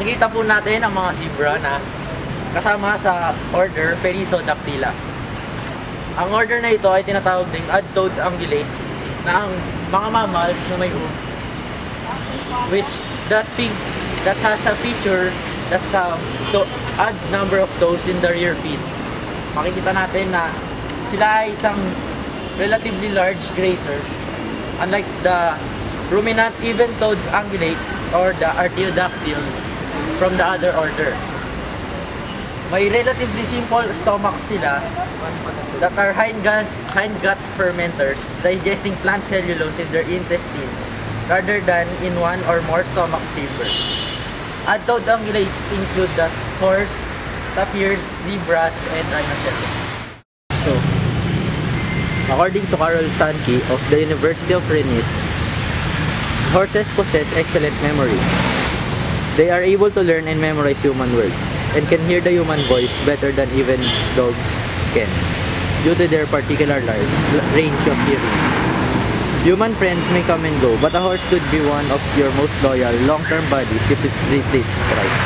Makikita po natin ang mga zebra na kasama sa order Perissodactyla. Ang order na ito ay tinatawag ding adtoad ungulate na ang mga mammals na may hooves which that pig that has a feature that have to add number of toes in the rear feet. Makikita natin na sila ay isang relatively large grazers unlike the ruminant even-toed ungulate or the artiodactyls from the other order. May relatively simple stomach sila that are hindgut, hindgut fermenters digesting plant cellulose in their intestines rather than in one or more stomach chambers. Adult ungulates include the horse, tapirs, zebras, and rhinoceros. So, according to Carol Sankey of the University of Rennes, horses possess excellent memory. They are able to learn and memorize human words and can hear the human voice better than even dogs can due to their particular large range of hearing. Human friends may come and go, but a horse could be one of your most loyal long-term buddies if it treats right.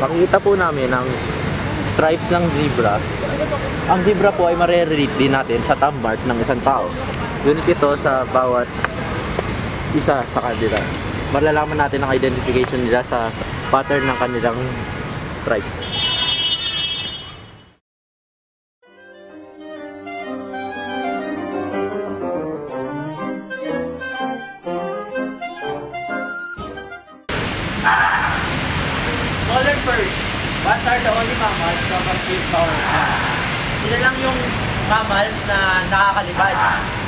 Pakikita po namin ang stripes ng zebra. Ang zebra po ay marerelate din natin sa thumb mark ng isang tao. Ngunit ito sa bawat isa sa kanila. Malalaman natin ang identification nila sa pattern ng kanilang stripe. Smaller birds, what are the only mammals to achieve power Sila lang yung mammals na nakakalipad.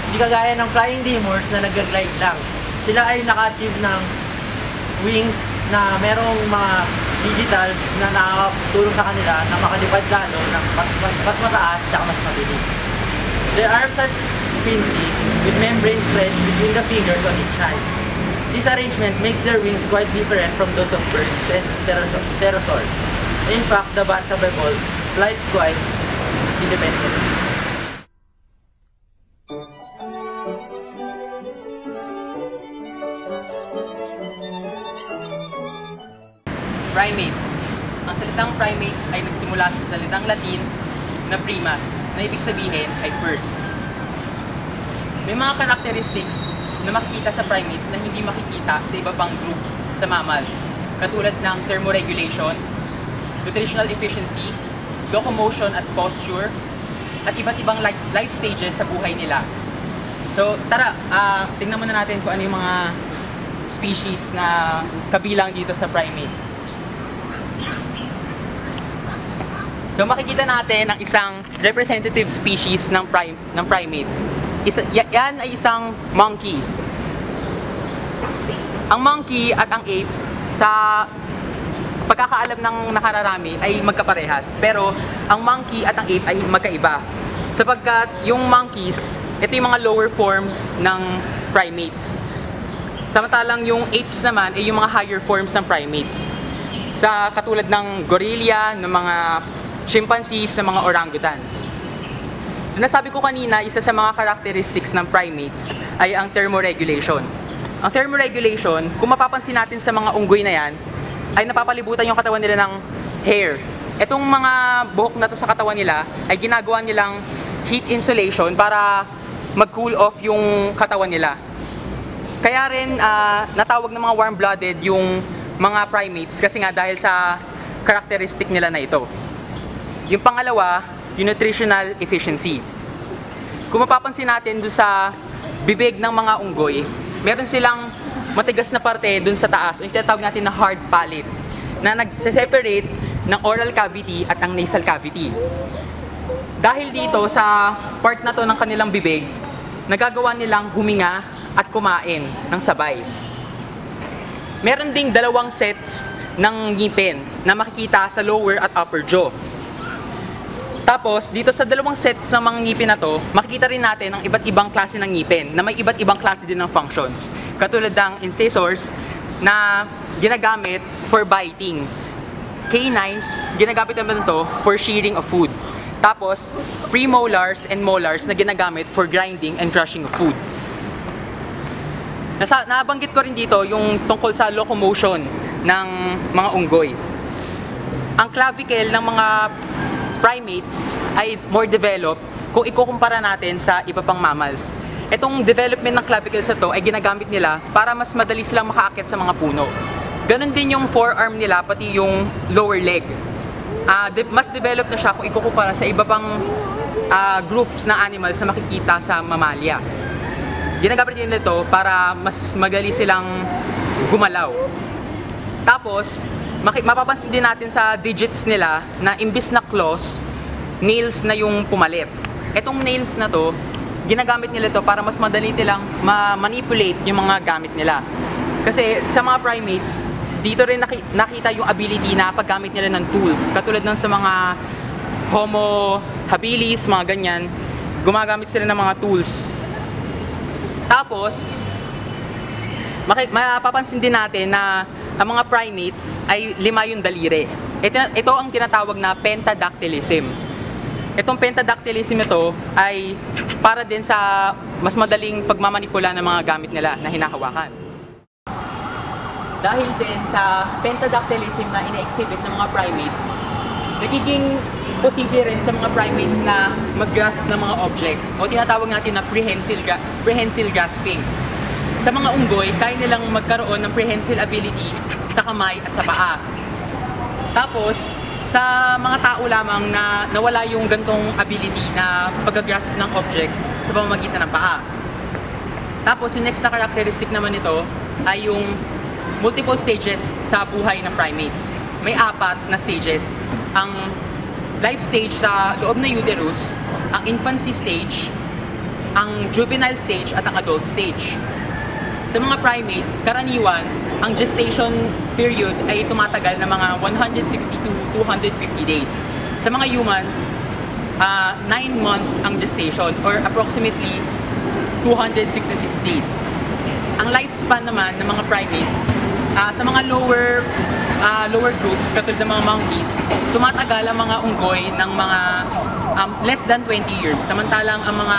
Hindi kagaya ng flying lemurs na nag-glide lang. Sila ay naka-achieve ng wings na merong mga digitals na nakakatulong sa kanila na makalipad lalo ng mas, mas, mas mataas at mas mabilis. Arms are spindly with membrane stretched between the fingers on each side. This arrangement makes their wings quite different from those of birds and pterosaur- pterosaurs. In fact, the banta bevel flies quite independently. Salitang Latin na primas, na ibig sabihin ay first. May mga characteristics na makikita sa primates na hindi makikita sa iba pang groups sa mammals, katulad ng thermoregulation, nutritional efficiency, locomotion at posture, at iba't ibang life, stages sa buhay nila. So, tara, ah, tingnan muna natin kung ano yung mga species na kabilang dito sa primate. So makikita natin ang isang representative species ng prime ng primate. Isa, ya- yan ay isang monkey. Ang monkey at ang ape sa pagkakaalam ng nakararami ay magkaparehas. Pero ang monkey at ang ape ay magkaiba. Sapagkat yung monkeys, ito yung mga lower forms ng primates. Samantalang yung apes naman ay yung mga higher forms ng primates. Sa katulad ng gorilla, ng mga chimpanzees, ng mga orangutans. So nasabi ko kanina, isa sa mga characteristics ng primates ay ang thermoregulation. Ang thermoregulation, kung mapapansin natin sa mga unggoy na yan, ay napapalibutan yung katawan nila ng hair. Itong mga buhok na to sa katawan nila ay ginagawa nilang heat insulation para mag-cool off yung katawan nila. Kaya rin ah, natawag ng mga warm-blooded yung mga primates kasi nga dahil sa characteristic nila na ito. Yung pangalawa, yung nutritional efficiency. Kung mapapansin natin doon sa bibig ng mga unggoy, meron silang matigas na parte doon sa taas, yung tinatawag natin na hard palate, na nag-separate ng oral cavity at ang nasal cavity. Dahil dito sa part na to ng kanilang bibig, nagagawa nilang huminga at kumain ng sabay. Meron ding dalawang sets ng ngipin na makikita sa lower at upper jaw. Tapos, dito sa dalawang sets ng mga ngipin na to, makikita rin natin ang iba't ibang klase ng ngipin na may iba't ibang klase din ng functions. Katulad ng incisors na ginagamit for biting. Canines, ginagamit naman ito for shearing of food. Tapos, premolars and molars na ginagamit for grinding and crushing of food. Nasa, nabanggit ko rin dito yung tungkol sa locomotion ng mga unggoy. Ang clavicle ng mga primates ay more developed kung ikukumpara natin sa iba pang mammals. Itong development ng clavicles na to ay ginagamit nila para mas madali silang makaakit sa mga puno. Ganon din yung forearm nila, pati yung lower leg. Ah, de- mas developed na siya kung ikukumpara sa iba pang ah, groups ng animals na makikita sa mamalia. Ginagamit nila ito para mas madali silang gumalaw. Tapos, mapapansin din natin sa digits nila na imbis na claws, nails na yung pumalit. Etong nails na to, ginagamit nila to para mas madali nilang ma-manipulate yung mga gamit nila. Kasi sa mga primates, dito rin naki- nakita yung ability na paggamit nila ng tools. Katulad ng sa mga Homo habilis, mga ganyan, gumagamit sila ng mga tools. Tapos, mapapansin din natin na ang mga primates ay lima yung daliri. Ito, ito ang tinatawag na pentadactylism. Itong pentadactylism ito ay para din sa mas madaling pagmamanipula ng mga gamit nila na hinahawakan. Dahil din sa pentadactylism na ina-exhibit ng mga primates, nagiging posible rin sa mga primates na mag-grasp ng mga object o tinatawag natin na prehensile, prehensile grasping. Sa mga unggoy, kaya nilang magkaroon ng prehensile ability sa kamay at sa paa. Tapos, sa mga tao lamang na nawala yung gantong ability na pag-grasp ng object sa pamamagitan ng paa. Tapos, yung next na characteristic naman nito ay yung multiple stages sa buhay ng primates. May apat na stages. Ang life stage sa loob ng uterus, ang infancy stage, ang juvenile stage at ang adult stage. Sa mga primates, karaniwan, ang gestation period ay tumatagal ng mga 160 to 250 days. Sa mga humans, 9 months ang gestation or approximately 266 days. Ang lifespan naman ng mga primates, ah, sa mga lower ah, lower groups, katulad ng mga monkeys, tumatagal ang mga unggoy ng mga um, less than 20 years. Samantalang ang mga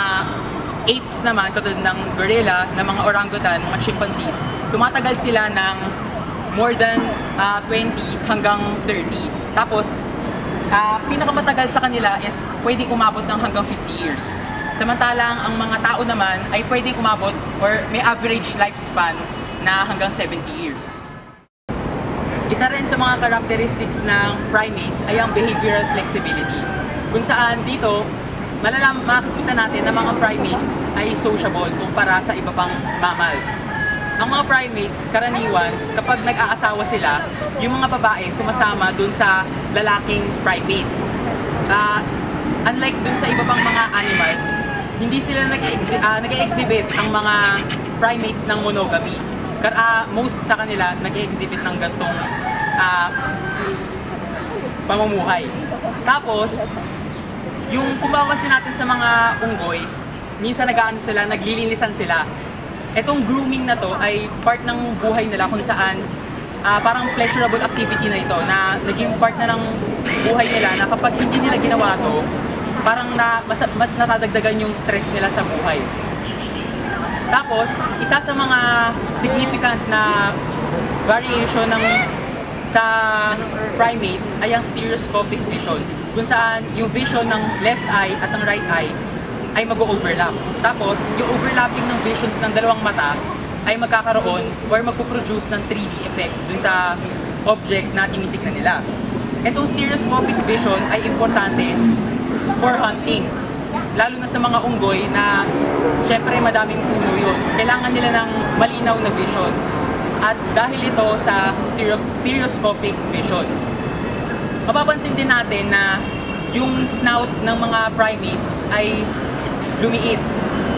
apes naman, katulad ng gorilla, ng mga orangutan, mga chimpanzees, tumatagal sila ng more than ah, 20 hanggang 30. Tapos, ah, pinakamatagal sa kanila is pwedeng umabot ng hanggang 50 years. Samantalang ang mga tao naman ay pwedeng umabot or may average lifespan na hanggang 70 years. Isa rin sa mga characteristics ng primates ay ang behavioral flexibility. Kung saan dito, malalam, makikita natin na mga primates ay sociable kumpara sa iba pang mammals. Ang mga primates, karaniwan, kapag nag-aasawa sila, yung mga babae sumasama dun sa lalaking primate. Ah, unlike dun sa iba pang mga animals, hindi sila nag-exhibit, nag-exhibit ang mga primates ng monogamy. Kar ah, most sa kanila nag-exhibit ng gantong ah, pamumuhay. Tapos, yung kung mapapansin natin sa mga unggoy, minsan nag-aano sila, naglilinisan sila. Etong grooming na to ay part ng buhay nila kung saan ah, parang pleasurable activity na ito na naging part na ng buhay nila na kapag hindi nila ginawa to, parang na, mas, mas natadagdagan yung stress nila sa buhay. Tapos, isa sa mga significant na variation ng sa primates ay ang stereoscopic vision kung saan yung vision ng left eye at ng right eye ay mag-overlap. Tapos, yung overlapping ng visions ng dalawang mata ay magkakaroon or magpuproduce ng 3D effect dun sa object na tinitignan nila. Itong stereoscopic vision ay importante for hunting. Lalo na sa mga unggoy na syempre madaming puno yun. Kailangan nila ng malinaw na vision. At dahil ito sa stereo- stereoscopic vision, mapapansin din natin na yung snout ng mga primates ay lumiit.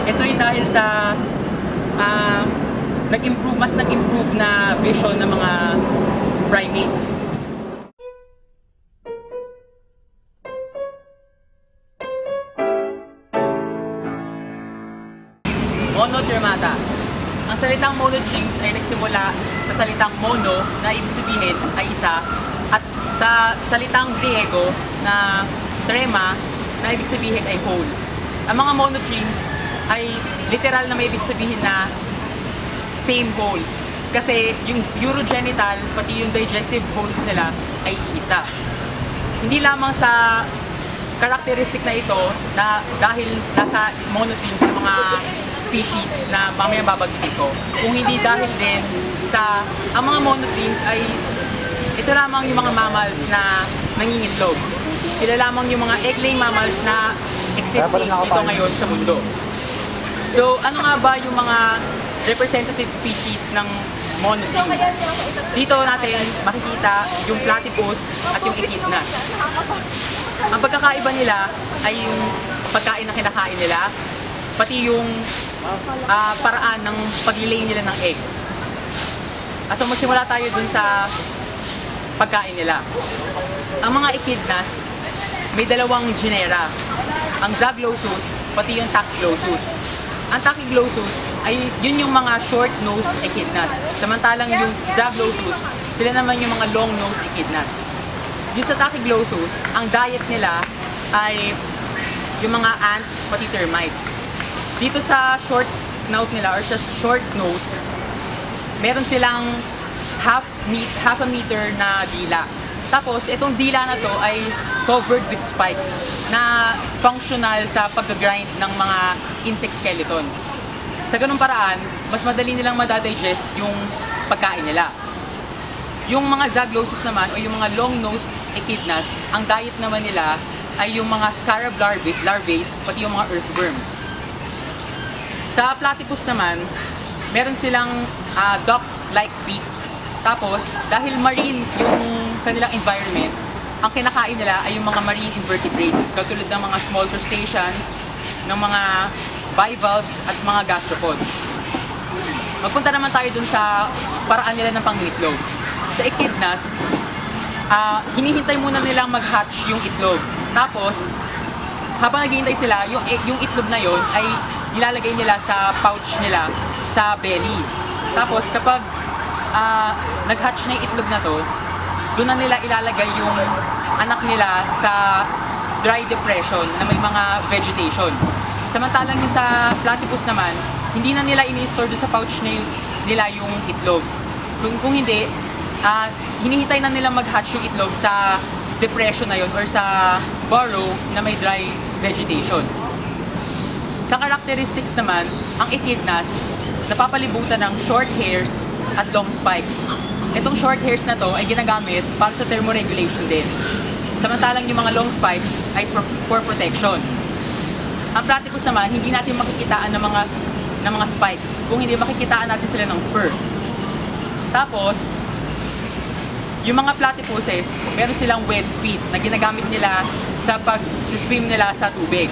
Ito ay dahil sa ah, nag-improve, mas nag-improve na vision ng mga primates. Monotremata. Ang salitang monotremes ay nagsimula sa salitang mono na ibig sabihin ay isa at sa salitang Griego na trema na ibig sabihin ay whole. Ang mga monotremes ay literal na may ibig sabihin na same whole. Kasi yung urogenital pati yung digestive holes nila ay isa. Hindi lamang sa characteristic na ito na dahil nasa monotremes sa mga species na mamaya babagkitin ko, kung hindi dahil din sa ang mga monotremes ay ito lamang yung mga mammals na nangingitlog. Sila lamang yung mga egg-laying mammals na existing dito ngayon sa mundo. So, ano nga ba yung mga representative species ng monotremes? Dito natin makikita yung platypus at yung echidnas. Ang pagkakaiba nila ay yung pagkain na kinakain nila, pati yung ah, paraan ng paglilay nila ng egg. Ah, so magsimula tayo dun sa pagkain nila. Ang mga echidnas, may dalawang genera. Ang Zaglossus, pati yung Tachyglossus. Ang Tachyglossus ay yun yung mga short-nosed echidnas. Samantalang yung Zaglossus, sila naman yung mga long-nosed echidnas. Yung sa Tachyglossus, ang diet nila ay yung mga ants, pati termites. Dito sa short snout nila or sa short nose, meron silang half, meet, half a meter na dila. Tapos, itong dila na to ay covered with spikes na functional sa pag-grind ng mga insect skeletons. Sa ganung paraan, mas madali nilang madadigest yung pagkain nila. Yung mga Zaglossus naman o yung mga long-nosed echidnas, ang diet naman nila ay yung mga scarab larvae, larvae pati yung mga earthworms. Sa platypus naman, meron silang ah, duck-like beak. Tapos, dahil marine yung kanilang environment, ang kinakain nila ay yung mga marine invertebrates, katulad ng mga small crustaceans, ng mga bivalves at mga gastropods. Magpunta naman tayo dun sa paraan nila ng pangitlog. Sa echidnas, ah, hinihintay muna nilang mag-hatch yung itlog. Tapos, habang naghihintay sila, yung, egg- yung itlog na yon ay nilalagay nila sa pouch nila sa belly. Tapos kapag ah, nag-hatch na yung itlog na to, doon na nila ilalagay yung anak nila sa dry depression na may mga vegetation. Samantalang yung sa platypus naman, hindi na nila ini-store doon sa pouch na yung, nila yung itlog. Kung, kung hindi, ah, hinihintay na nila mag-hatch yung itlog sa depression na yun or sa burrow na may dry vegetation. Sa characteristics naman, ang echidnas napapalibutan ng short hairs at long spikes. Itong short hairs na to ay ginagamit para sa thermoregulation din. Samantalang yung mga long spikes ay for, for protection. Ang platypus naman, hindi natin makikitaan ng mga ng mga spikes. Kung hindi makikitaan natin sila ng fur. Tapos, yung mga platypuses, meron silang web feet na ginagamit nila sa pag-swim nila sa tubig.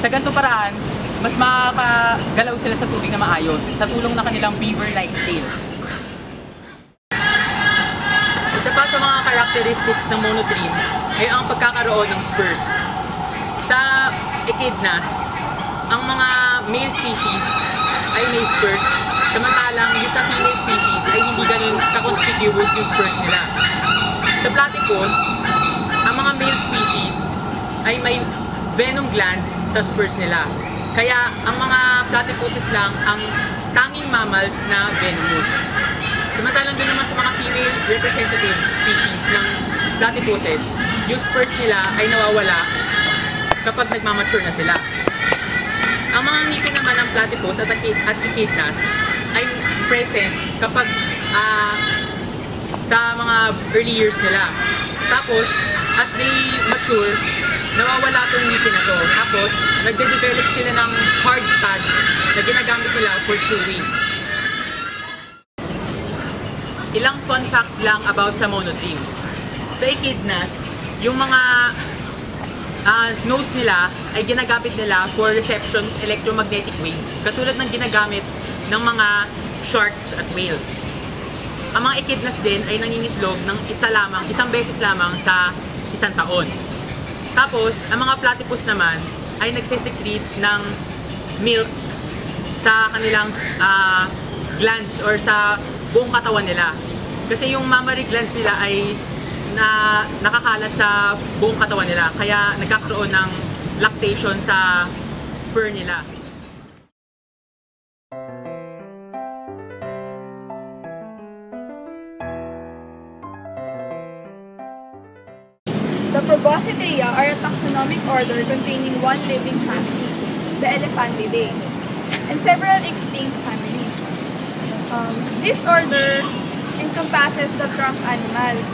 Sa ganito paraan, mas makakagalaw sila sa tubig na maayos sa tulong ng kanilang beaver-like tails. Characteristics ng monotreme ay ang pagkakaroon ng spurs. Sa echidnas, ang mga male species ay may spurs, samantalang yung sa female species ay hindi ganun ka-conspicuous yung spurs nila. Sa platypus, ang mga male species ay may venom glands sa spurs nila. Kaya ang mga platypuses lang ang tanging mammals na venomous. Samantalang doon naman sa mga female representative species ng platypuses, yung spurs nila ay nawawala kapag nagmamature na sila. Ang mga ngipin naman ng platypus at, at echidnas ay present kapag ah, sa mga early years nila. Tapos, as they mature, nawawala itong ngipin na to. Tapos, nagde-develop sila ng hard pads na ginagamit nila for chewing. Ilang fun facts lang about sa monotremes. Sa echidnas, yung mga ah, nose nila ay ginagamit nila for reception electromagnetic waves, katulad ng ginagamit ng mga sharks at whales. Ang mga echidnas din ay nangingitlog ng isa lamang, isang beses lamang sa isang taon. Tapos, ang mga platypus naman ay nagsisecrete ng milk sa kanilang ah, glands or sa buong katawan nila. Kasi yung mammary glands nila ay na nakakalat sa buong katawan nila. Kaya nagkakaroon ng lactation sa fur nila. The Proboscidea are a taxonomic order containing one living family, the Elephantidae, and several extinct families. Um, this order encompasses the trunk animals.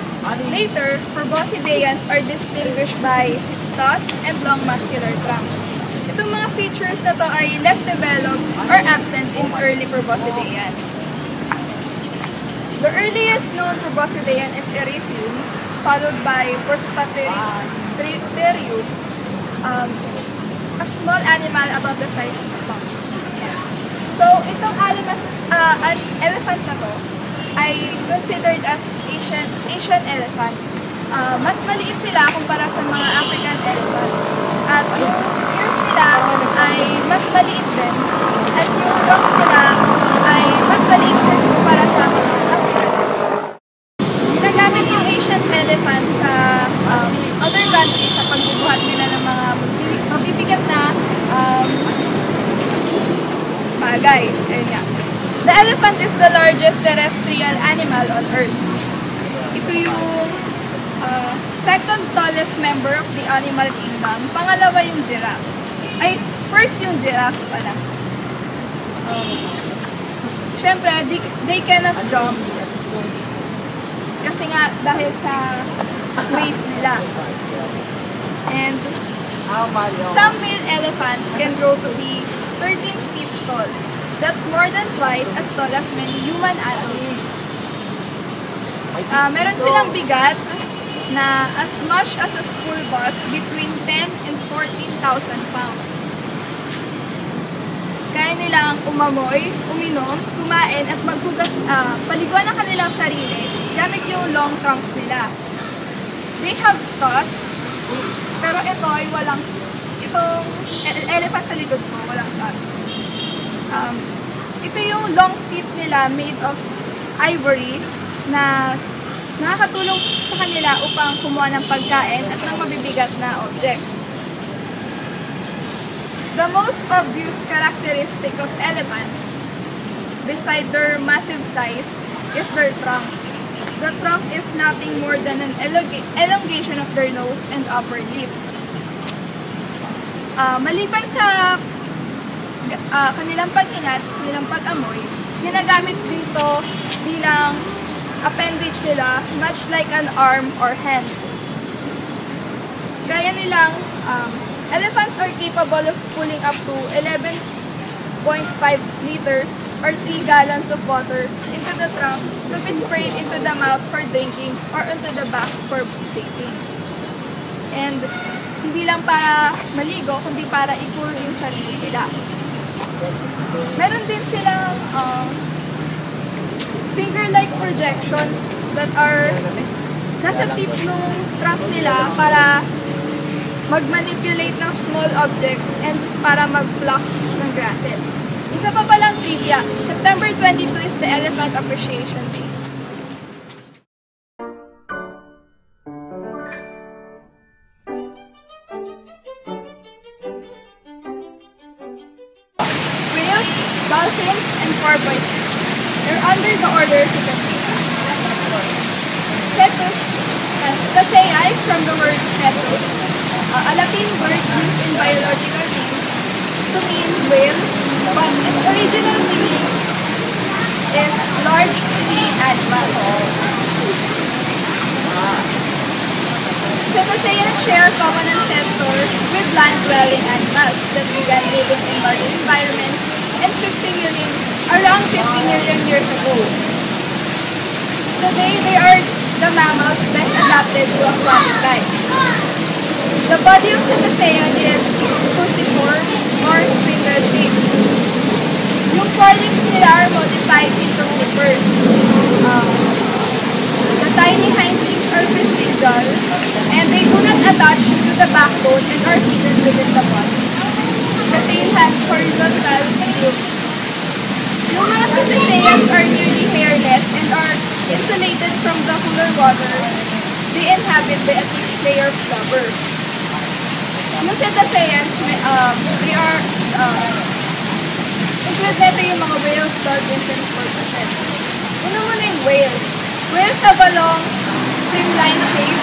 Later, Proboscideans are distinguished by tusks and long muscular trunks. Itong mga features na to ay less developed or absent in early Proboscideans. The earliest known proboscidean is Erythium, followed by Prospaterium, um, a small animal about the size of a fox. So, itong elephant, uh, an elephant na to ay considered as Asian, Asian elephant. Uh, mas maliit sila kumpara sa mga African elephant. At yung ears nila ay mas maliit din. At yung lungs nila ay mas maliit din kumpara sa mga African Ginagamit yung Asian elephant sa um, other countries sa pagbubuhat nila ng mga mabibi- mabibigat na um, bagay. Ayun nga. The elephant is the largest terrestrial animal on Earth. Ito yung uh, second member of the animal kingdom. Pangalawa yung giraffe. Ay, first yung giraffe pala. Um, Siyempre, they, they cannot jump kasi nga dahil sa weight nila. And some male elephants can grow to be 13 feet tall. That's more than twice as tall as many human adults. Ah, meron silang bigat na as much as a school bus between 10 and 14,000 pounds. Kaya nilang umamoy, uminom, kumain at maghugas, ah, paliguan ang kanilang sarili gamit yung long trunks nila. They have tusks, pero ito ay walang, itong elephant sa likod ko, walang tusks. Um, ito yung long teeth nila made of ivory na nakakatulong sa kanila upang kumuha ng pagkain at ng mabibigat na objects. The most obvious characteristic of elephant, beside their massive size, is their trunk. The trunk is nothing more than an elonga- elongation of their nose and upper lip. Ah, maliban sa ah, kanilang pag-ingat, kanilang pag-amoy, ginagamit din to bilang appendage nila, much like an arm or hand. Kaya nilang, um, elephants are capable of pulling up to 11.5 liters or 3 gallons of water into the trunk to be sprayed into the mouth for drinking or into the back for taking. And hindi lang para maligo, kundi para i-cool yung sarili nila. Meron din silang um, projections that are nasa tip ng trunk nila para mag-manipulate ng small objects and para mag-pluck ng grasses. Isa pa palang trivia, September 22 is the Elephant Appreciation Day. Large sea animal. Cetaceans share common ancestors with land-dwelling animals that began living in marine environments and 50 million, around 50 million years ago. Today, they are the mammals best adapted to aquatic life. The body of cetacean is cruciform or spindle-shaped. Yung forelimbs nila are modified into flippers. Um, the tiny hind legs are vestigial and they do not attach to the backbone and are hidden within the body. The tail has horizontal loops. Yung mga cetaceans are nearly hairless and are insulated from the cooler water they inhabit the a thick layer of blubber. Yung cetaceans, um, they are, uh, nito yung mga whales, dolphins, and porpoises. Una muna yung whales. Whales have a long, streamlined shape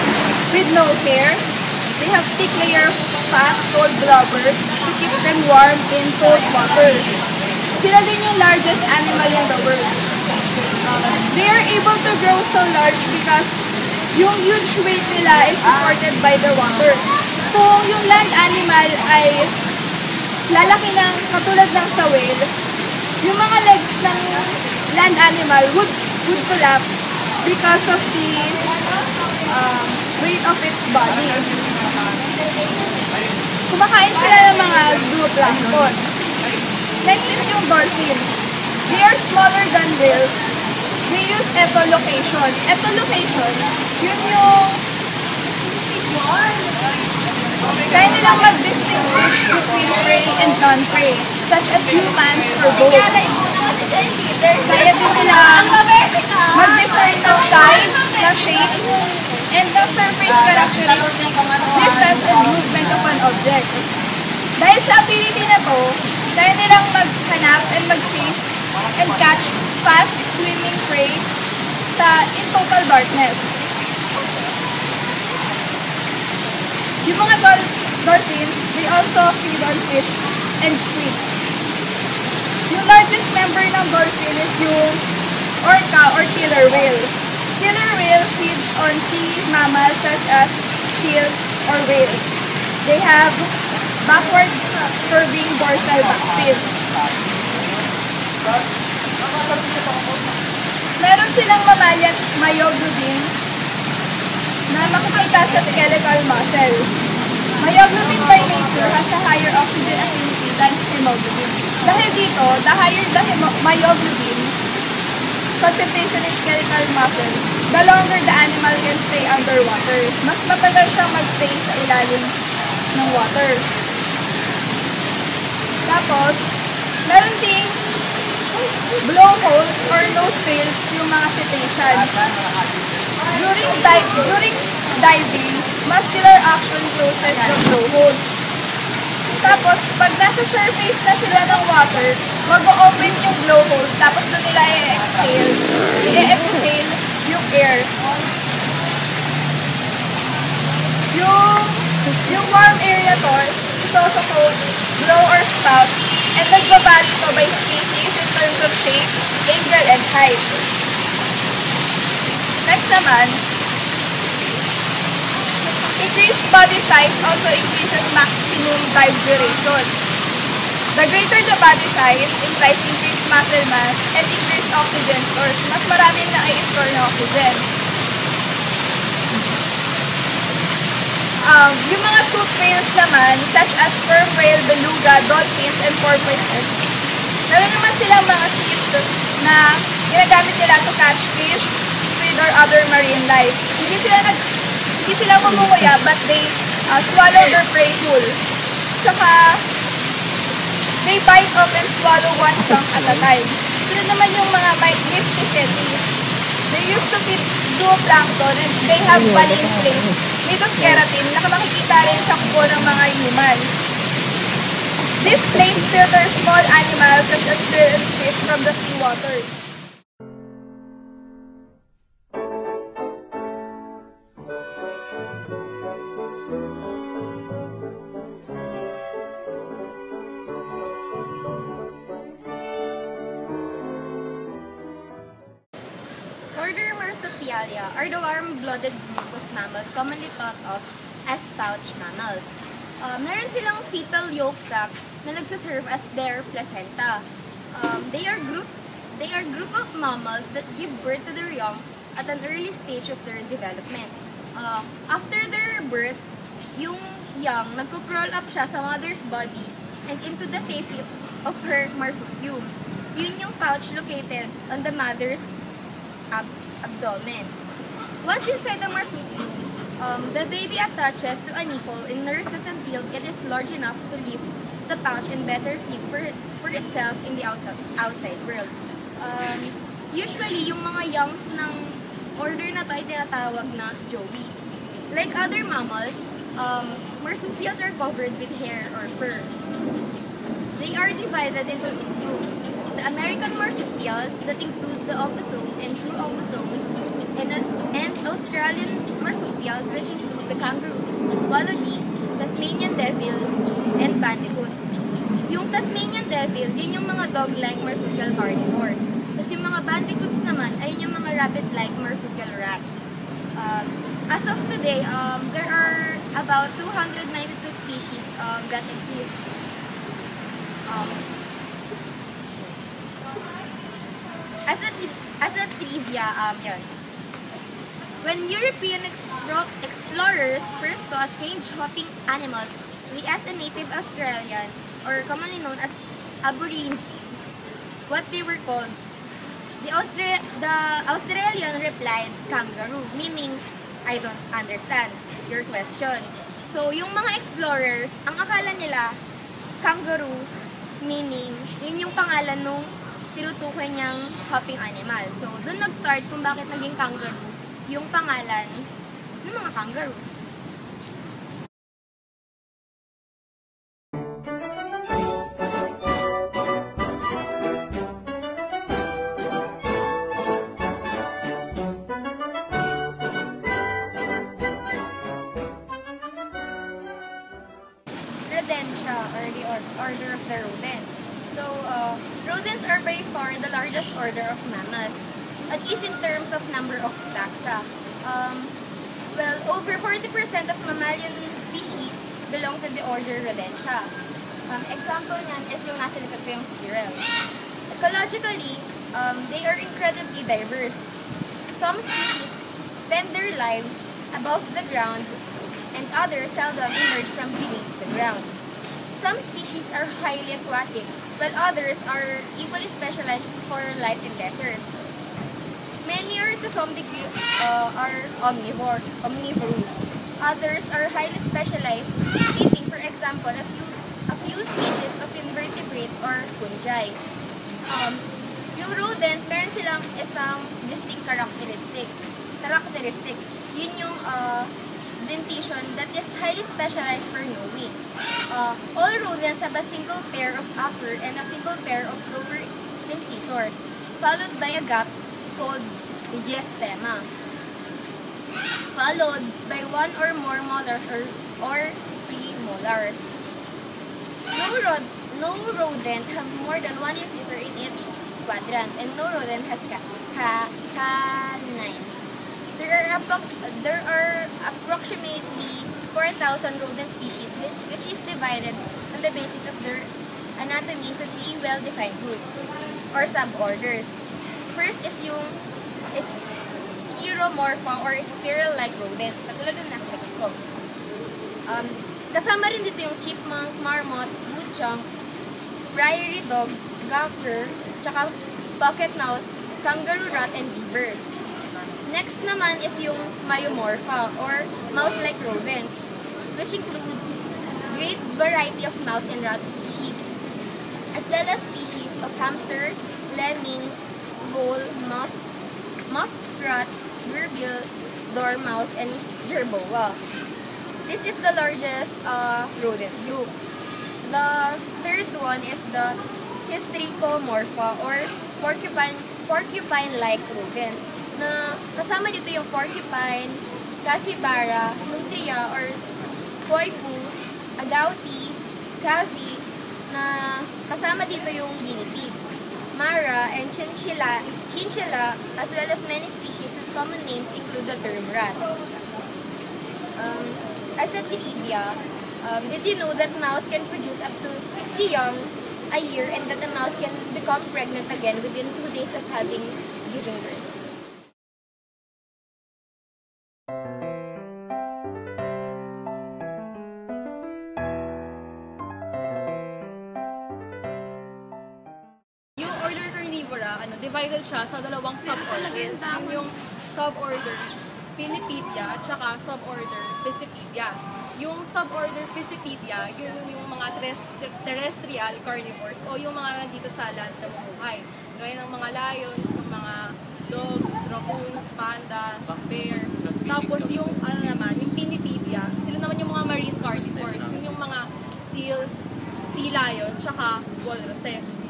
with no hair. They have thick layer of fat called blubber to keep them warm in cold water. Sila din yung largest animal in the world. They are able to grow so large because yung huge weight nila is supported by the water. Kung yung land animal ay lalaki ng katulad ng sa whale, yung mga legs ng land animal would would collapse because of the um, weight of its body. Kumakain sila ng mga zooplankton. Next is yung dolphins. They are smaller than whales. They use echolocation. Echolocation, yun yung kaya nilang mag-distinguish between prey and non-prey, such as humans or both. Kaya din nila mag-discern ng size, ng shape, and the surface characteristics, distance, and movement of an object. Dahil sa ability na to, kaya nilang maghanap and mag-chase and catch fast swimming prey sa in total darkness. Yung mga dol- dolphins, they also feed on fish and squid. Yung largest member ng dolphin is yung orca or killer whale. Killer whale feeds on sea mammals such as seals or whales. They have backward curving dorsal back fin. Meron silang mammalian myoglobin na makikita sa skeletal muscle. Myoglobin by nature has a higher oxygen affinity than hemoglobin. Dahil dito, the higher the myoglobin concentration in skeletal muscle, the longer the animal can stay underwater. Mas matagal siyang magstay sa ilalim ng water. Tapos, meron ding blowholes or nose tails yung mga cetaceans. During, di- during diving, muscular action closes the blowhole. Tapos, pag nasa surface na sila ng water, mag-open yung blowholes, tapos doon nila i-exhale. I-exhale yung air. Yung, yung warm air na to, is also called blow or spout, and nagbabali to by species in terms of shape, angle, and height. Naman, increased body size also increases maximum dive duration. The greater the body size implies increased muscle mass and increased oxygen source. Mas maraming na i-store na oxygen. Um, yung mga tooth whales naman, such as sperm whale, beluga, dolphins, and porpoises, meron naman silang mga teeth na ginagamit nila to catch fish, squid, or other marine life. Hindi sila nag hindi sila mamunguya, but they uh, swallow their prey whole. Tsaka, they bite off and swallow one chunk at a time. Sila naman yung mga myclisticetti. They used to feed zooplankton and they have baleen plates made of keratin na makikita rin sa kuko ng mga humans. These plates filter small animals such as fish from the seawater. Placenta. Um, they are group they are group of mammals that give birth to their young at an early stage of their development. Uh, after their birth, yung young nagko-crawl up siya sa mother's body and into the safety of her marsupium. Yun yung pouch located on the mother's ab- abdomen. Once inside the marsupium, um, the baby attaches to a nipple and nurses until it is large enough to leave the pouch and better feed for, for itself in the outside, outside world. Um, usually, yung mga youngs ng order na to ay tinatawag na joeys. Like other mammals, um, marsupials are covered with hair or fur. They are divided into two groups. The American marsupials, that includes the oposome and true oposomes, and, the, and Australian marsupials, which include the kangaroos, wallabies, Tasmanian devil, and bandicoots. Yung Tasmanian devil, yun yung mga dog-like marsupial carnivores. Tapos yung mga bandicoots naman, ay yung mga rabbit-like marsupial rats. Um, as of today, um, there are about 292 species um, that exist. Um, as a as a trivia, um, yun. When European explo- explorers first saw strange hopping animals, we as a native Australian, or commonly known as Aborigine, what they were called, the, Austra- the Australian replied kangaroo, meaning, I don't understand your question. So, yung mga explorers, ang akala nila, kangaroo, meaning, yun yung pangalan nung tinutukoy niyang hopping animal. So, doon nag-start kung bakit naging kangaroo yung pangalan ng mga kangaroos. Over 40% of mammalian species belong to the order Rodentia. Um, example niyan is yung nasa likod ko yung squirrel. Ecologically, um, they are incredibly diverse. Some species spend their lives above the ground and others seldom emerge from beneath the ground. Some species are highly aquatic, while others are equally specialized for life in deserts. Many degree uh, are omnivore, omnivorous. Others are highly specialized, eating, for example, a few a few species of invertebrates or fungi. Um, yung rodents, meron silang isang distinct characteristic. Characteristic. Yun yung uh, dentition that is highly specialized for knowing. Uh, all rodents have a single pair of upper and a single pair of lower incisors, followed by a gap called diastema, followed by one or more molars or, or premolars. No, rod, no rodent have more than one incisor in each quadrant, and no rodent has ca ca canines. There are, there are approximately 4,000 rodent species, which, which is divided on the basis of their anatomy into three well-defined groups or suborders. First is yung is or spiral-like rodents, katulad ng nasa ko. Um, kasama rin dito yung chipmunk, marmot, woodchuck, prairie dog, gawker, tsaka pocket mouse, kangaroo rat, and beaver. Next naman is yung Myomorpha or mouse-like rodents, which includes great variety of mouse and rat species, as well as species of hamster, lemming, vole, mouse, muskrat, gerbil, dormouse, and jerboa. This is the largest uh, rodent group. The third one is the Hystricomorpha or porcupine porcupine-like rodents na kasama dito yung porcupine, capybara, nutria, or koipu, agouti, cavi, na kasama dito yung guinea pig. Mara, and chinchilla, chinchilla, as well as many species whose common names include the term rat. Um, as a Wikipedia, um, did you know that mouse can produce up to 50 young a year and that a mouse can become pregnant again within two days of having given birth? Divided siya sa dalawang suborders. Yun yung suborder Pinipedia at saka suborder Pisipedia. Yung suborder Pisipedia, yun yung mga terrestrial carnivores o yung mga nandito sa land na mamuhay. Gaya ng mga lions, ng mga dogs, raccoons, panda, bear. Tapos yung ano naman, yung Pinipedia, sila naman yung mga marine carnivores. Yun yung mga seals, sea lion, tsaka walruses.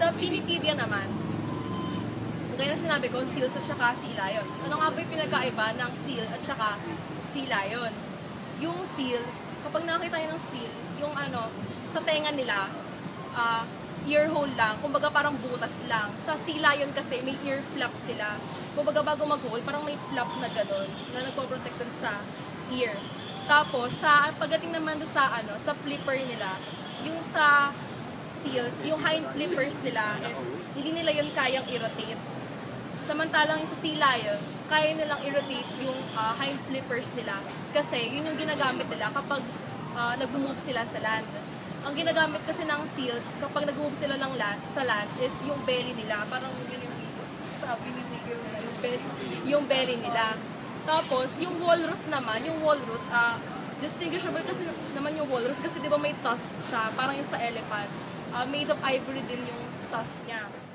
Sa Pinipedia naman, gaya ng sinabi ko, seals at saka sea lions. Ano nga ba yung pinagkaiba ng seal at saka sea lions? Yung seal, kapag nakita niyo ng seal, yung ano, sa tenga nila, ah, ear hole lang, kumbaga parang butas lang. Sa sea lion kasi may ear flap sila. Kumbaga bago mag-hole, parang may flap na gano'n na nagpo-protect sa ear. Tapos, sa pagdating naman sa ano, sa flipper nila, yung sa seals, yung hind flippers nila is hindi nila yun kayang i-rotate. Samantalang yung sa sea lions, kaya nilang i-rotate yung ah, hind flippers nila kasi yun yung ginagamit nila kapag uh, nag-move sila sa land. Ang ginagamit kasi ng seals kapag nag-move sila ng land, sa land is yung belly nila, parang binibigyo, sa binibigyo nila, yung belly, yung belly nila. Tapos, yung walrus naman, yung walrus, ah, distinguishable kasi naman yung walrus kasi di ba may tusk siya, parang yung sa elephant. Ah, made of ivory din yung tusk niya.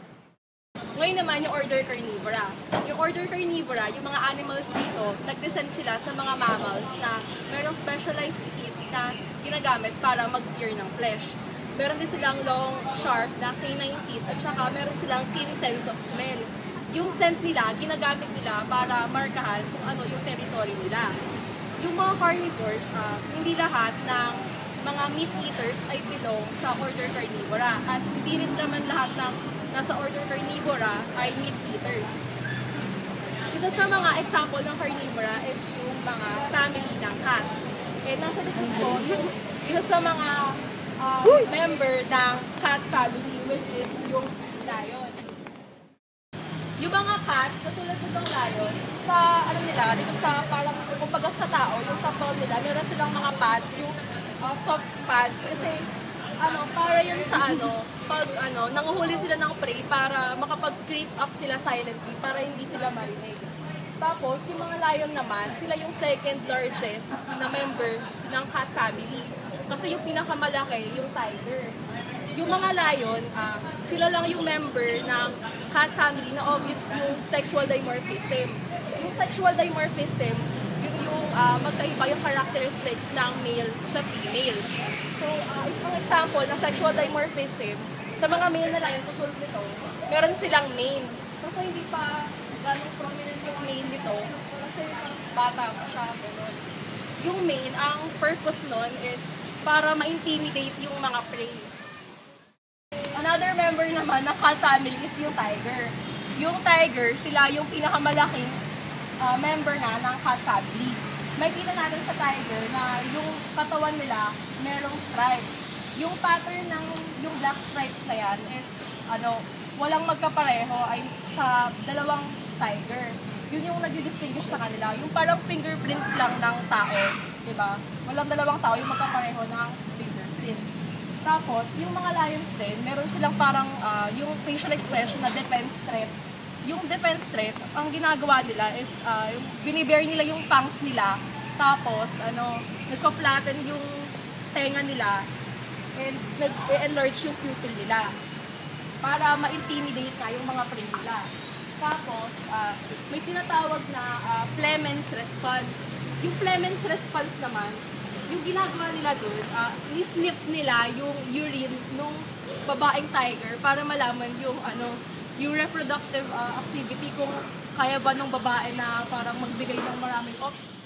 Ngayon naman yung order carnivora. Yung order carnivora, yung mga animals dito, nag-descend sila sa mga mammals na merong specialized teeth na ginagamit para mag-tear ng flesh. Meron din silang long, sharp na canine teeth at saka meron silang keen sense of smell. Yung scent nila, ginagamit nila para markahan kung ano yung territory nila. Yung mga carnivores, ah, hindi lahat ng mga meat eaters ay belong sa order carnivora at hindi rin naman lahat ng nasa order carnivora ay meat eaters. Isa sa mga example ng carnivora is yung mga family ng cats. Eh, nasa likod ko, yung isa sa mga uh, member ng cat family, which is yung lion. Yung mga cat, katulad nitong lion, sa ano nila, dito sa parang kumbaga sa tao, yung sa paw nila, meron silang mga pads, yung uh, soft pads, kasi ano, para yun sa ano, pag ano, nanguhuli sila ng prey para makapag-creep up sila silently para hindi sila marinig. Tapos, yung mga lion naman, sila yung second largest na member ng cat family. Kasi yung pinakamalaki, yung tiger. Yung mga lion, ah, sila lang yung member ng cat family na obvious yung sexual dimorphism. Yung sexual dimorphism, yun yung ah, magkaiba yung characteristics ng male sa female. So, ah, isang example ng sexual dimorphism, sa mga male na lion, tutulog nito, meron silang mane. Kasi hindi pa ganong prominent yung mane nito, kasi bata pa siya, gano'n. Yung mane, ang purpose nun is para ma-intimidate yung mga prey. Another member naman ng cat family is yung tiger. Yung tiger, sila yung pinakamalaking ah, member na ng cat family. May kita natin sa tiger na yung katawan nila merong stripes. Yung pattern ng yung black stripes na yan is ano, walang magkapareho ay sa dalawang tiger. Yun yung nag-distinguish sa kanila. Yung parang fingerprints lang ng tao, di ba? Walang dalawang tao yung magkapareho ng fingerprints. Tapos, yung mga lions din, meron silang parang ah, yung facial expression na defense threat. Yung defense threat, ang ginagawa nila is ah, yung binibear nila yung fangs nila. Tapos, ano, nagpa-flatten yung tenga nila and nag-enlarge yung pupil nila para ma-intimidate na yung mga prey nila. Tapos, ah, may tinatawag na ah, Flemen's response. Yung Flemen's response naman, yung ginagawa nila doon, uh, ni-snip nila yung urine nung babaeng tiger para malaman yung ano, yung reproductive ah, activity kung kaya ba nung babae na parang magbigay ng maraming offspring.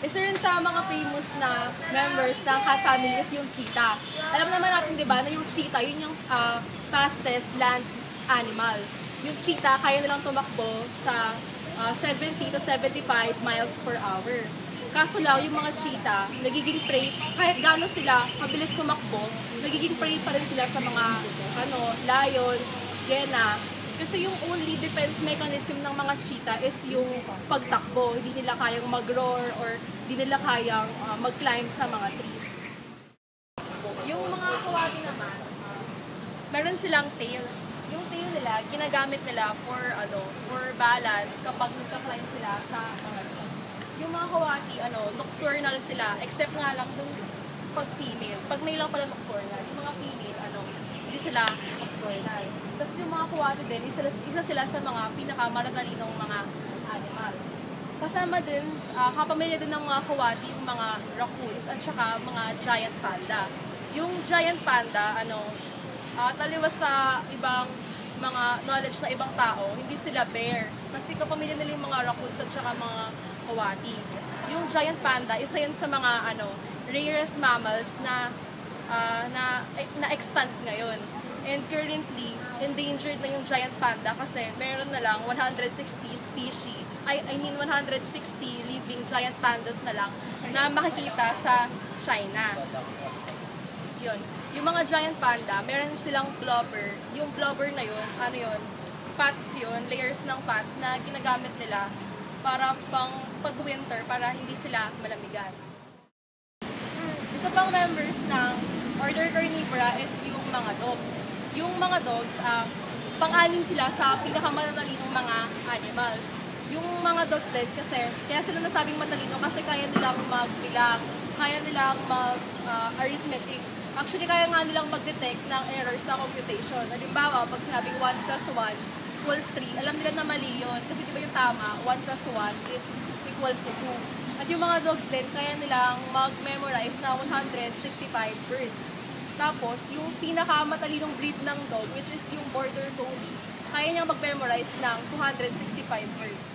Isa rin sa mga famous na members ng cat family is yung cheetah. Alam naman natin, di ba, na yung cheetah, yun yung ah, fastest land animal. Yung cheetah, kaya nilang tumakbo sa ah, 70 to 75 miles per hour. Kaso lang, yung mga cheetah, nagiging prey, kahit gaano sila mabilis tumakbo, nagiging prey pa rin sila sa mga ano, lions, hyena, kasi yung only defense mechanism ng mga cheetah is yung pagtakbo. Hindi nila kayang mag-roar or hindi nila kayang uh, mag-climb sa mga trees. Yung mga kawati naman, meron silang tail. Yung tail nila, ginagamit nila for ano, for balance kapag nagka-climb sila sa mga trees. Yung mga kawati, ano, nocturnal sila, except nga lang dun pag female. Pag male lang pala nocturnal, yung mga female, ano, hindi sila nocturnal. Tapos yung mga kawati din, isa, isa sila sa mga pinakamaratalinong mga animals. Kasama din, ah, kapamilya din ng mga kawati, yung mga raccoons at saka mga giant panda. Yung giant panda, ano, ah, taliwas sa ibang mga knowledge na ibang tao, hindi sila bear. Kasi kapamilya nila yung mga raccoons at saka mga kawati. Yung giant panda, isa yun sa mga ano, rarest mammals na ah, na na extant ngayon. And currently, endangered na yung giant panda kasi meron na lang 160 species, I, I mean 160 living giant pandas na lang na makikita sa China. So, yun. Yung mga giant panda, meron silang blubber. Yung blubber na yun, ano yun, fats yun, layers ng fats na ginagamit nila para pang pag-winter, para hindi sila malamigan. Isa pang members ng Order Carnivora is yung mga dogs. Yung mga dogs, ah, pang-anim sila sa pinakamatalinong mga animals. Yung mga dogs din kasi, kaya sila nasabing matalino kasi kaya nilang magbilang, kaya nilang mag-arithmetic. Actually, kaya nga nilang mag-detect ng errors sa computation. Halimbawa, pag sinabing 1 plus 1 equals 3, alam nila na mali yun. Kasi di ba yung tama, 1 plus 1 is equals to 2. At yung mga dogs din, kaya nilang mag-memorize na 165 words. Tapos, yung pinakamatalinong breed ng dog, which is yung Border Collie, kaya niyang mag-memorize ng 265 words.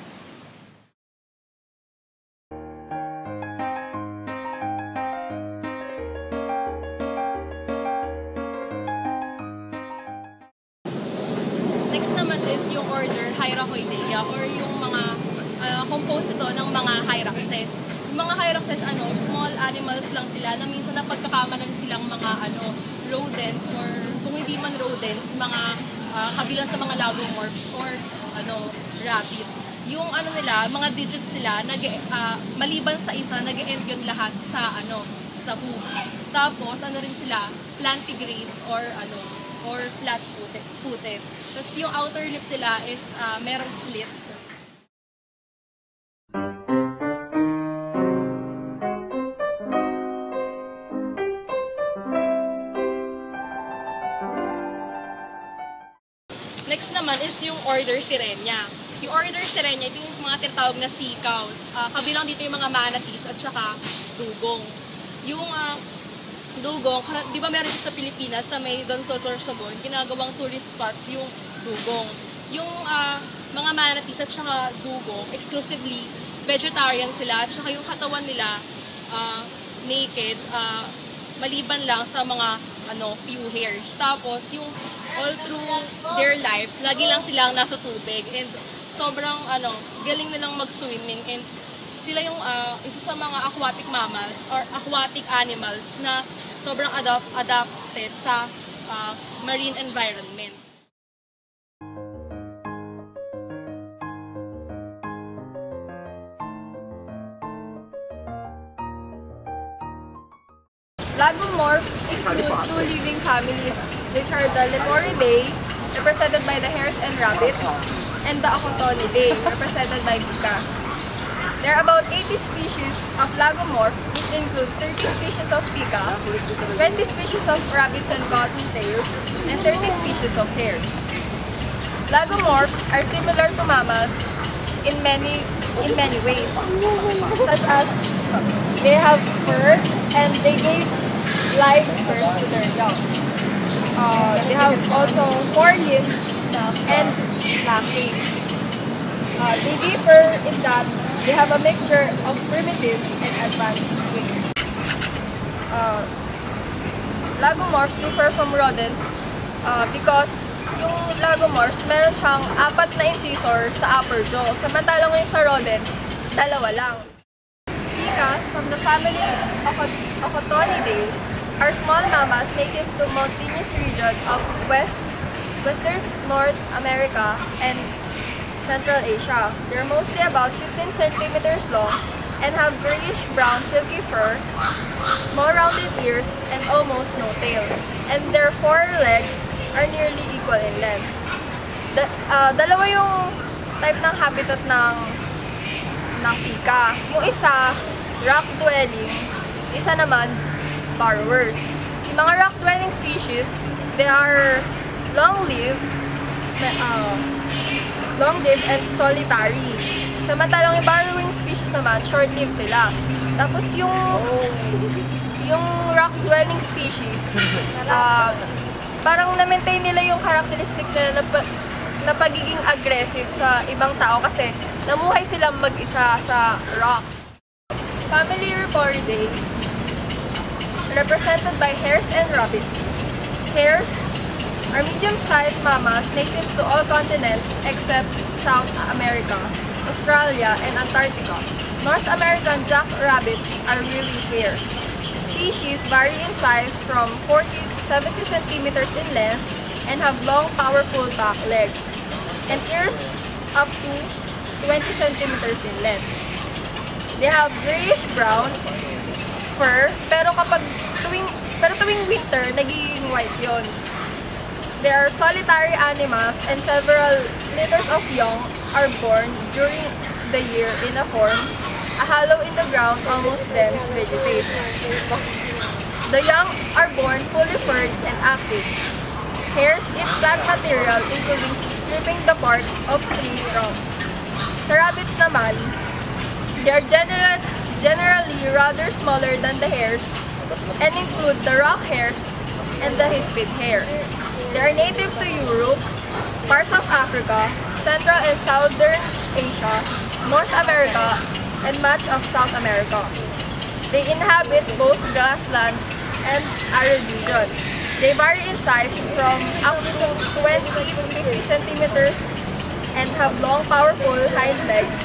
Composed ito ng mga hyraxes. Yung mga hyraxes, ano, small animals lang sila na minsan napagkakamalan silang mga ano, rodents or kung hindi man rodents, mga uh, kabilang sa mga lagomorphs or ano, rabbit. Yung ano nila, mga digits nila, nag, uh, maliban sa isa, nag-end yun lahat sa ano, sa hooves. Tapos, ano rin sila, plantigrade or ano, or flat-footed. footed. Tapos yung outer lip nila is uh, merong slit. Is yung order Sirenia. Yung order Sirenia, ito yung mga tinatawag na sea cows. Uh, kabilang dito yung mga manatees at saka dugong. Yung uh, dugong, di ba meron sa Pilipinas sa may Don Sorsogon, ginagawang tourist spots yung dugong. Yung uh, mga manatees at saka dugong, exclusively vegetarian sila at saka yung katawan nila uh, naked, uh, maliban lang sa mga ano, few hairs. Tapos yung all through their life, lagi lang silang nasa tubig and sobrang ano, galing nilang mag-swimming and sila yung uh, isa sa mga aquatic mammals or aquatic animals na sobrang adapt adapted sa uh, marine environment. Lagomorphs include two living families, which are the Lemuridae, represented by the hares and rabbits, and the Acotonidae, represented by bicas. There are about 80 species of lagomorph, which include 30 species of pika, 20 species of rabbits and cottontails, and 30 species of hares. Lagomorphs are similar to mammals in many in many ways, such as they have fur and they gave live birth to their young. Uh, they have also four limbs and lacking. Uh, they differ in that they have a mixture of primitive and advanced wings. Uh, lagomorphs differ from rodents uh, because yung lagomorphs, meron siyang apat na incisor sa upper jaw. Samantalang yung sa rodents, dalawa lang. Ticas from the family Ocot- Ocotonidae are small mammals native to mountainous region of West, Western North America and Central Asia. They're mostly about 15 centimeters long and have grayish-brown silky fur, small rounded ears, and almost no tail. And their forelegs are nearly equal in length. Da- ah, dalawa yung type ng habitat ng ng pika. Yung isa, rock dwelling, isa naman, burrowers. Yung mga rock dwelling species, they are long-lived, uh, long-lived and solitary. Samantalang yung burrowing species naman, short-lived sila. Tapos yung yung rock dwelling species, ah, parang na-maintain nila yung characteristics nila na, pa- na pagiging aggressive sa ibang tao kasi namuhay silang mag-isa sa rocks. Family Riporidae represented by hares and rabbits. Hares are medium-sized mammals native to all continents except South America, Australia, and Antarctica. North American jackrabbits are really fierce. Species vary in size from 40 to 70 centimeters in length and have long, powerful back legs, and ears up to 20 centimeters in length. They have grayish-brown fur, pero kapag tuwing, pero tuwing winter, nagiging white yon. They are solitary animals and several litters of young are born during the year in a form, a hollow in the ground, almost dense vegetation. The young are born fully furred and active. Hares eat plant material including stripping the bark of tree trunks. Sa rabbits naman, they are general, generally rather smaller than the hares and include the rock hares and the hispid hare. They are native to Europe, parts of Africa, Central and Southern Asia, North America, and much of South America. They inhabit both grasslands and arid regions. They vary in size from up to 20 to 50 centimeters and have long, powerful hind legs,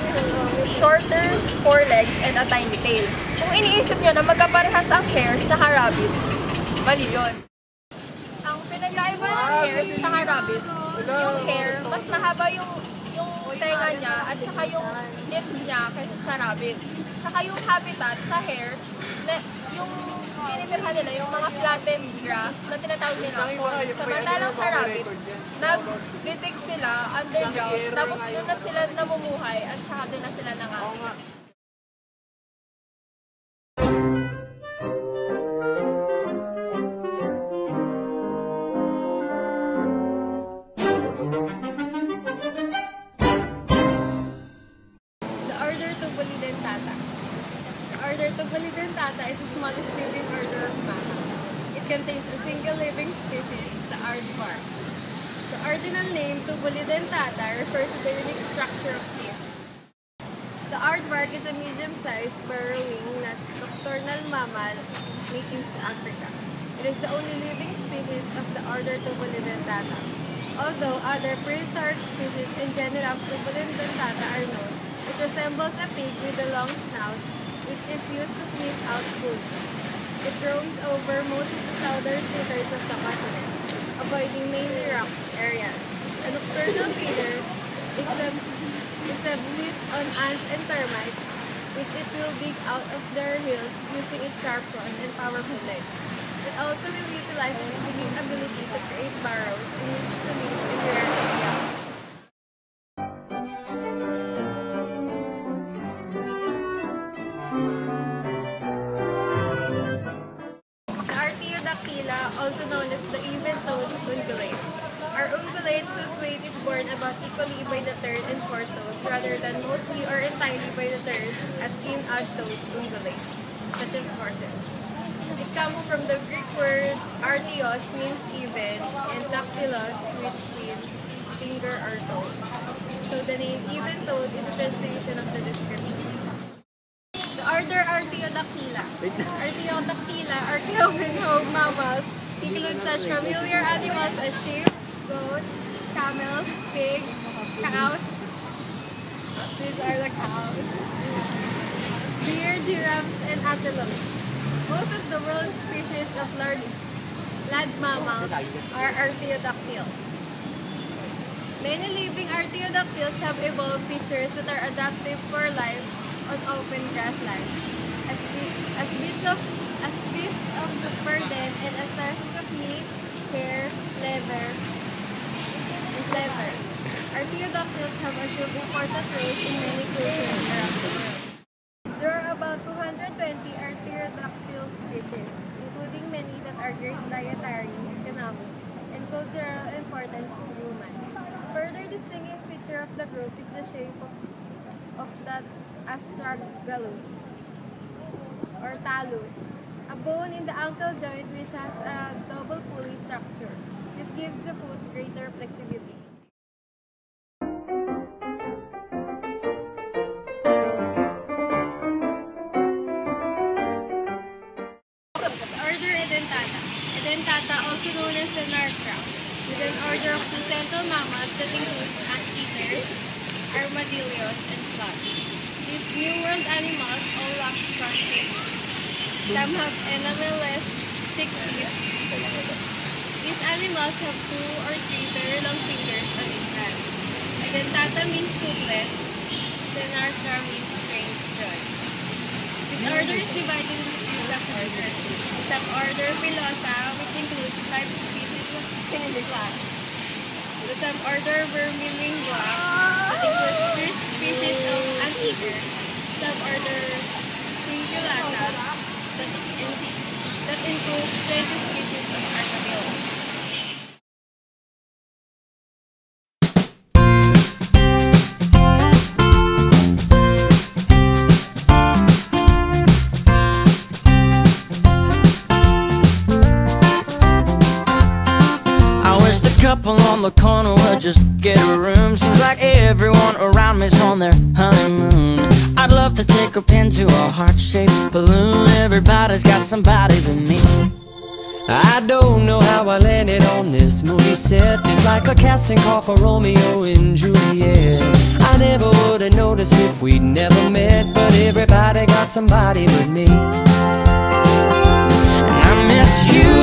shorter forelegs, and a tiny tail. Kung iniisip nyo na magkaparehas ang hares tsaka rabbits, mali yun. Ang pinagkaiba ng hares tsaka rabbits, yung hair, mas mahaba yung yung tenga niya at saka yung limbs niya kaysa sa rabbit. Tsaka yung habitat sa hares, na, yung tinitirhan nila, yung mga flattened grass na tinatawag nila forest. Samantalang sa rabbit, nag-dig sila underground, tapos doon na sila namumuhay at saka doon na sila nangain. Name Tubulidentata refers to the unique structure of teeth. The aardvark is a medium-sized burrowing nocturnal mammal native to Africa. It is the only living species of the order Tubulidentata. Although other prehistoric species in genera of Tubulidentata are known, it resembles a pig with a long snout, which is used to sniff out food. It roams over most of the southern thirds of the continent, avoiding mainly rock areas. A nocturnal feeder, it, subs- it on ants and termites, which it will dig out of their hills using its sharp claws and powerful legs. It also will utilize its digging ability to create It comes from the Greek word artios means even and dactylos which means finger or toe. So the name even-toed is a translation of the description. The order Artiodactyla. Artiodactyla are cloven-hoof mammals. Include such familiar animals as sheep, goats, camels, pigs, cows. These are the cows. Deer, giraffes, and antelopes. Most of the world's species of large land mammals are artiodactyls. Many living artiodactyls have evolved features that are adaptive for life on open grasslands. As, as bits of as beasts of the burden and as sources of meat, hair, leather, and leather. Artiodactyls have assumed important roles in many cultures around the world. There are about 220 artiodactyl species, including many that are great dietary, economic, and cultural importance to humans. Further distinguishing feature of the group is the shape of, of the astragalus, or talus, a bone in the ankle joint which has a double pulley structure. This gives the foot greater flexibility. Casting call for Romeo and Juliet. I never would have noticed if we'd never met, but everybody got somebody but me. And I miss you.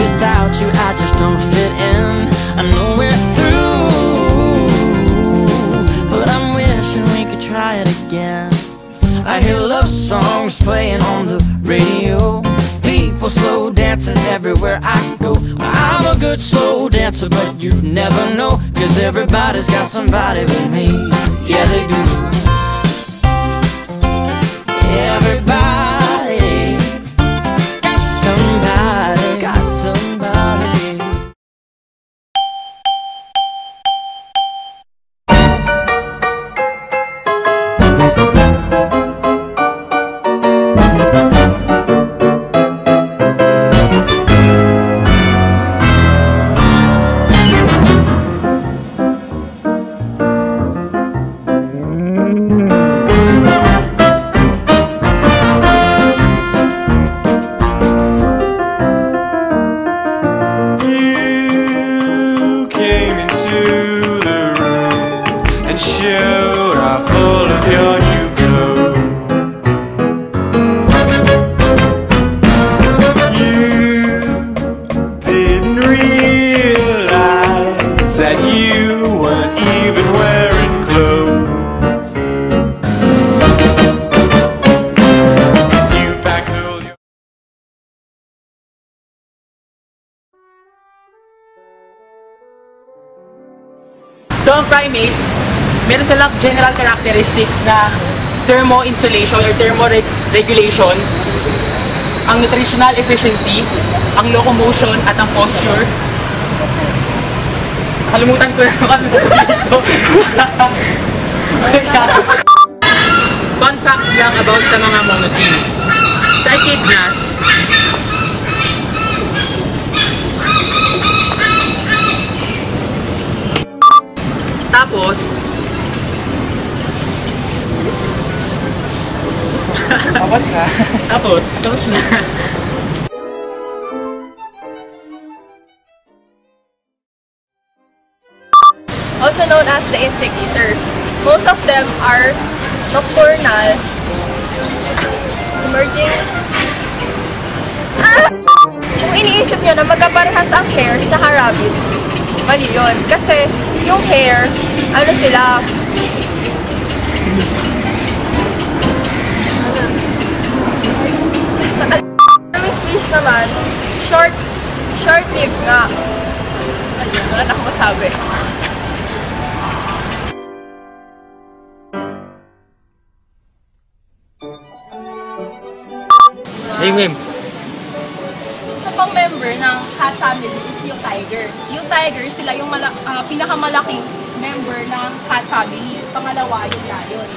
Without you, I just don't fit in. I know we're through, but I'm wishing we could try it again. I hear love songs playing on the radio. People slow dancing everywhere I go. I'm a good slow dancer, but you never know. Cause everybody's got somebody but me. Yeah, they do. So ang primates, meron silang general characteristics na thermo-insulation or thermo-regulation, ang nutritional efficiency, ang locomotion at ang posture. Kalimutan ko na kami dito. Fun facts lang about sa mga monotrees. Sa echidnas, tapos, Tapos na. Tapos, tapos na. also known as the insect eaters. Most of them are nocturnal, emerging... Ah! Kung iniisip nyo na magkaparehas ang hares tsaka rabbits, mali yun. Kasi yung hare, ano sila, Ang speech naman, short, short-lived nga. Ayun, wala na akong masabi. Hey, Mim. Isa pang member ng cat family is tiger. Yung tiger, sila yung mala- ah, pinakamalaking member ng cat family. Pangalawa, yung lion.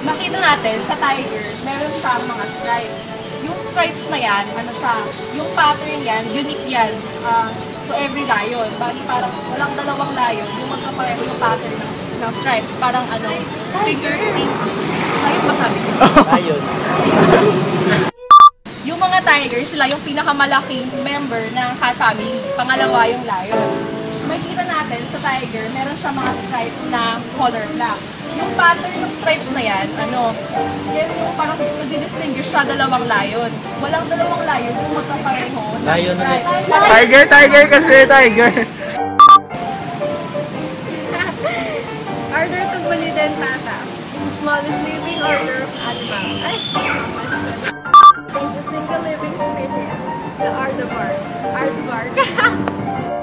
Makita natin sa tiger, meron siyang mga stripes. Yung stripes na yan, ano siya, yung pattern yan, unique yan ah, to every lion. Bali parang walang dalawang lion, yung magkapareho yung pattern ng, ng stripes. Parang ano, fingerprints. Ayun masabi ko. Ayun. Tiger, sila yung pinakamalaking member ng cat family. Pangalawa yung lion. Makikita natin sa tiger, meron siya mga stripes na color black. Yung pattern ng stripes na yan, ano, yan yung parang nag-distinguish siya dalawang lion. Walang dalawang lion yung magkapareho ng Lion ulit. Tiger, tiger kasi, tiger. Order Tugmalidentata is the smallest living order of animals. Ay, Contains a single living species, the aardvark. Aardvark.